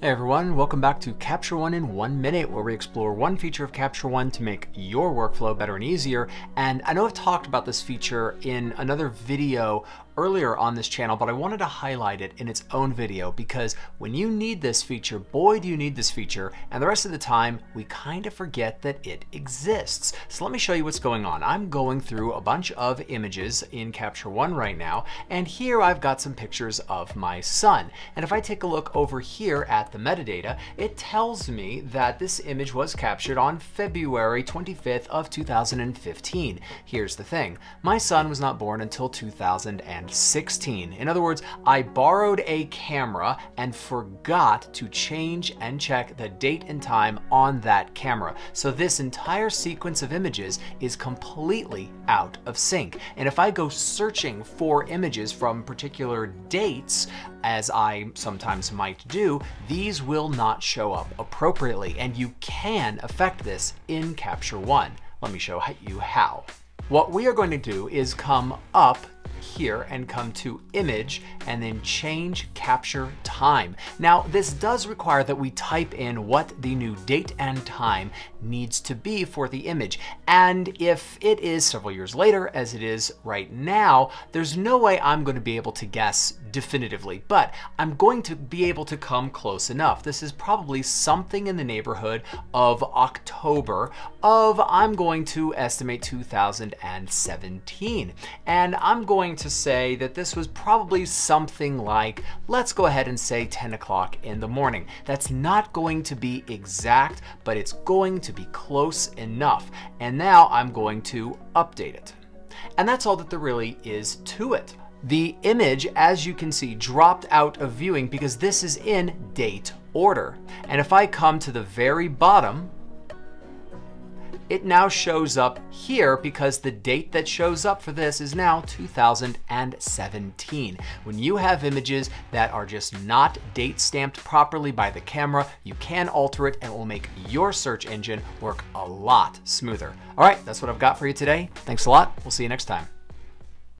Hey everyone, welcome back to Capture One in one minute, where we explore one feature of Capture One to make your workflow better and easier. And I know I've talked about this feature in another video earlier on this channel, but I wanted to highlight it in its own video because when you need this feature, boy do you need this feature, and the rest of the time we kind of forget that it exists. So let me show you what's going on. I'm going through a bunch of images in Capture One right now, and here I've got some pictures of my son. And if I take a look over here at the metadata, it tells me that this image was captured on February 25th of 2015. Here's the thing, my son was not born until 2000 16. In other words, I borrowed a camera and forgot to change and check the date and time on that camera. So this entire sequence of images is completely out of sync. And if I go searching for images from particular dates, as I sometimes might do, these will not show up appropriately. And you can affect this in Capture One. Let me show you how. What we are going to do is come up here and come to image and then change capture time. Now this does require that we type in what the new date and time needs to be for the image. And if it is several years later as it is right now, there's no way I'm going to be able to guess definitively, but I'm going to be able to come close enough. This is probably something in the neighborhood of October of, I'm going to estimate 2017. And I'm going to say that this was probably something like, let's go ahead and say 10 o'clock in the morning. That's not going to be exact, but it's going to be close enough. And now I'm going to update it. And that's all that there really is to it. The image, as you can see, dropped out of viewing because this is in date order. And if I come to the very bottom, it now shows up here because the date that shows up for this is now 2017. When you have images that are just not date stamped properly by the camera, you can alter it and it will make your search engine work a lot smoother. All right, that's what I've got for you today. Thanks a lot. We'll see you next time.